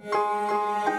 Thank